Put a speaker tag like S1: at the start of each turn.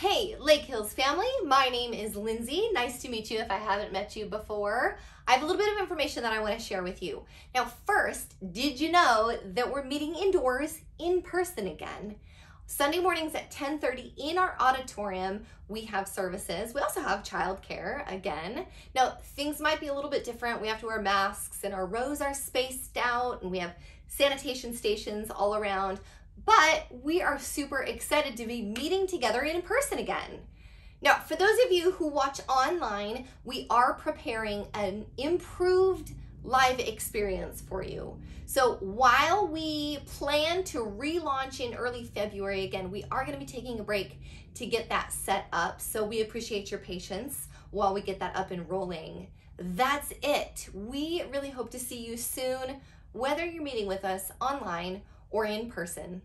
S1: Hey, LakeHills family, my name is Lindsay. Nice to meet you if I haven't met you before. I have a little bit of information that I want to share with you. Now, first, did you know that we're meeting indoors in person again? Sunday mornings at 10:30 in our auditorium, we have services. We also have childcare again. Now, things might be a little bit different. We have to wear masks and our rows are spaced out and we have sanitation stations all around, but we are super excited to be meeting together in person again. Now, for those of you who watch online, we are preparing an improved live experience for you. So while we plan to relaunch in early February again, we are going to be taking a break to get that set up. So we appreciate your patience while we get that up and rolling. That's it. We really hope to see you soon, whether you're meeting with us online or in person.